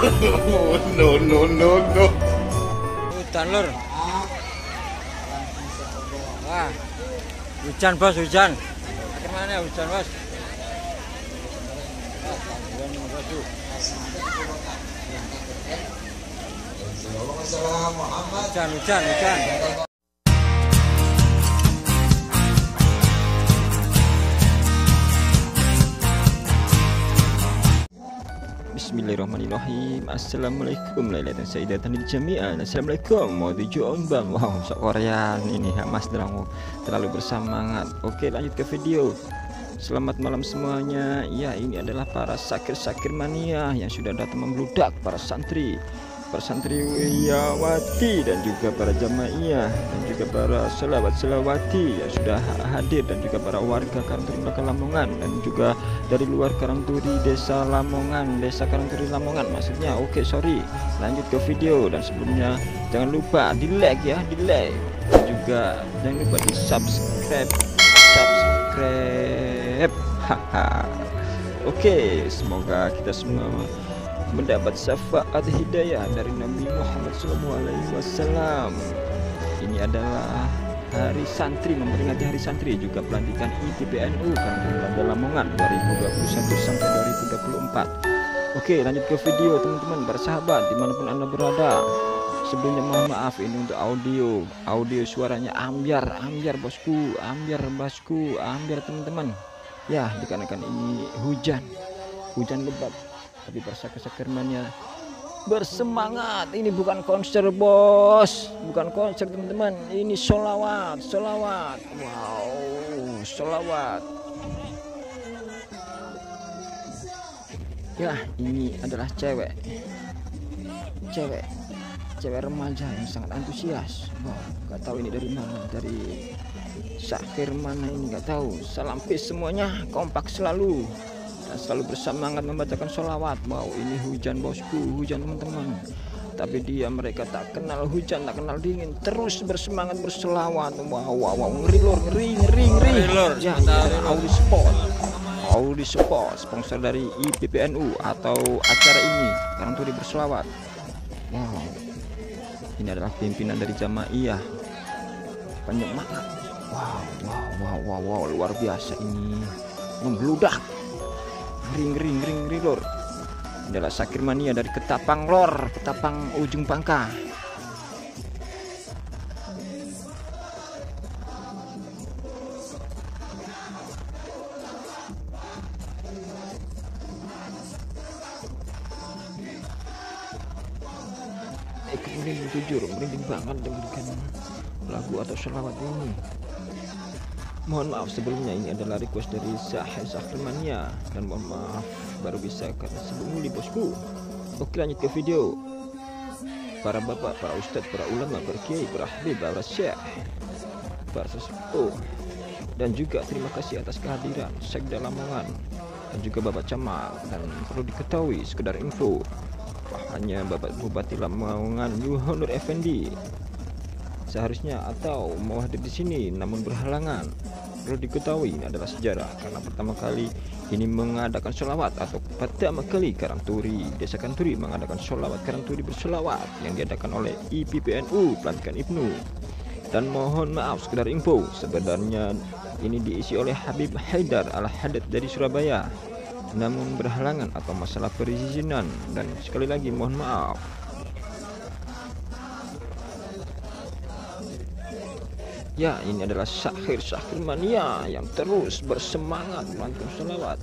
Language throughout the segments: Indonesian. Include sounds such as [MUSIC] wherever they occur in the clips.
no, no, no, no. Hujan lur. Wah. Hujan bos, hujan. Gimana hujan bos? Hujan. Hujan, hujan, Bismillahirrahmanirrahim. Assalamualaikum Lailatan Sayyidatan Jami'an. Assalamualaikum Mau tujuh bang. Wow sok Korean ini ya Mas Drang. Terlalu bersemangat. Oke lanjut ke video. Selamat malam semuanya. Ya ini adalah para sakir-sakir mania Yang sudah datang membludak Para santri para santriwati dan juga para jamaiyah dan juga para selawat selawati yang sudah hadir dan juga para warga Karangturi Lamongan dan juga dari luar Karangturi Desa Lamongan Desa Karangturi Lamongan maksudnya oke okay, sorry lanjut ke video dan sebelumnya jangan lupa di like ya di like dan juga jangan lupa di subscribe. Subscribe [LAUGHS] haha. Oke okay, semoga kita semua mendapat syafaat hidayah dari Nabi Muhammad SAW. Ini adalah Hari Santri memperingati Hari Santri juga pelantikan IPPNU Kabupaten Lamongan 2021 sampai 2024. Oke, lanjut ke video teman-teman, bersahabat di mana pun anda berada. Sebelumnya mohon maaf ini untuk audio, audio suaranya ambiar, ambiar bosku, ambiar bosku, ambiar teman-teman. Ya, dikarenakan ini hujan, hujan lebat tapi bersaka mania bersemangat. Ini bukan konser bos. Bukan konser teman-teman. Ini solawat solawat wow solawat ya ini adalah cewek. Cewek. Cewek remaja yang sangat antusias. Wow nggak tahu ini dari mana. Dari sakir mana ini nggak tahu. Salam peace semuanya. Kompak selalu dan selalu bersemangat membacakan sholawat. Wow ini hujan bosku hujan teman-teman. Tapi dia mereka tak kenal hujan tak kenal dingin. Terus bersemangat berselawat. Wow wow wow. Ngeri lor ngeri ngeri ngeri. Lor. Ya Audi Sport. Audi Sport sponsor dari IPPNU atau acara ini. Karena tuh berselawat. Wow. Ini adalah pimpinan dari jamaiyah. Penyemangat. Wow wow wow wow wow. Luar biasa ini. Membludak ring ring ring ring lor. Adalah sakir mania dari ketapang lor. Ketapang ujung pangka. Eh kemudian jujur merinding banget dengan lagu atau selawat ini Mohon maaf sebelumnya ini adalah request dari Sahih Sahrimania dan mohon maaf baru bisa karena sebelum di bosku. Oke lanjut ke video. Para bapak, para ustadz, para ulama, para kiai, para habib, para syekh, para sesepuh dan juga terima kasih atas kehadiran Sekda Lamongan dan juga Bapak Camal dan perlu diketahui sekedar info hanya Bapak Bupati Lamongan Yuhonur Effendi seharusnya atau mau hadir di sini namun berhalangan Perlu diketahui adalah sejarah karena pertama kali ini mengadakan sholawat atau pertama kali Karangturi Desa Kanturi mengadakan sholawat Karangturi bersolawat yang diadakan oleh IPPNU Pelantikan Ibnu dan mohon maaf sekedar info sebenarnya ini diisi oleh Habib Haidar al Hadad dari Surabaya. Namun berhalangan atau masalah perizinan. Dan sekali lagi mohon maaf Ya, ini adalah syair-syair mania yang terus bersemangat melantun selawat.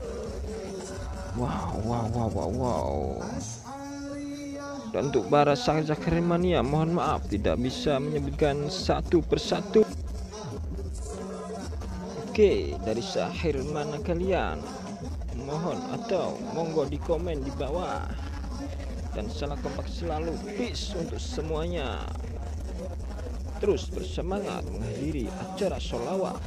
Wow, wow, wow, wow, wow. Dan untuk para syair-syair mania, mohon maaf tidak bisa menyebutkan satu persatu. Oke, dari syair mana kalian? Mohon atau monggo di komen di bawah. Dan salah kompak selalu peace untuk semuanya terus bersemangat menghadiri acara sholawat.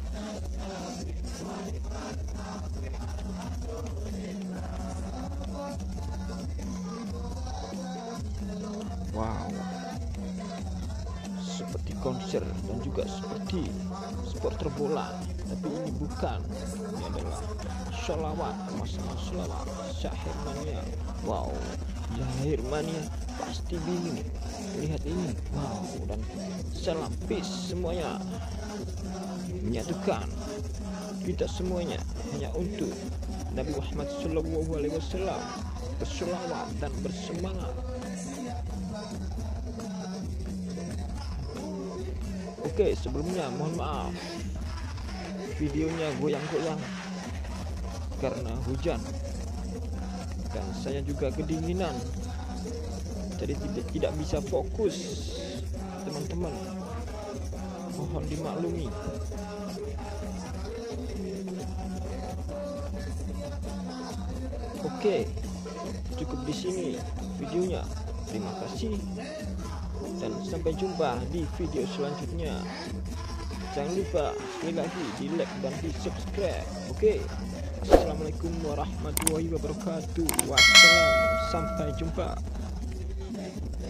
Wow, seperti konser dan juga seperti supporter bola. tapi ini bukan. Ini adalah sholawat masalah sholawat. Syahir mania. Wow. Zahir mania pasti bingung lihat ini. Wow dan salam peace semuanya menyatukan. Kita semuanya hanya untuk Nabi Muhammad Shallallahu Alaihi Wasallam berselawat dan bersemangat. Oke sebelumnya mohon maaf. Videonya goyang-goyang karena hujan. Dan saya juga kedinginan jadi tidak, tidak bisa fokus. Teman-teman mohon dimaklumi. Oke cukup di sini videonya. Terima kasih. Dan sampai jumpa di video selanjutnya. Jangan lupa sekali lagi di like dan di subscribe. Oke assalamualaikum warahmatullahi wabarakatuh. Wassalam. Sampai jumpa Yeah.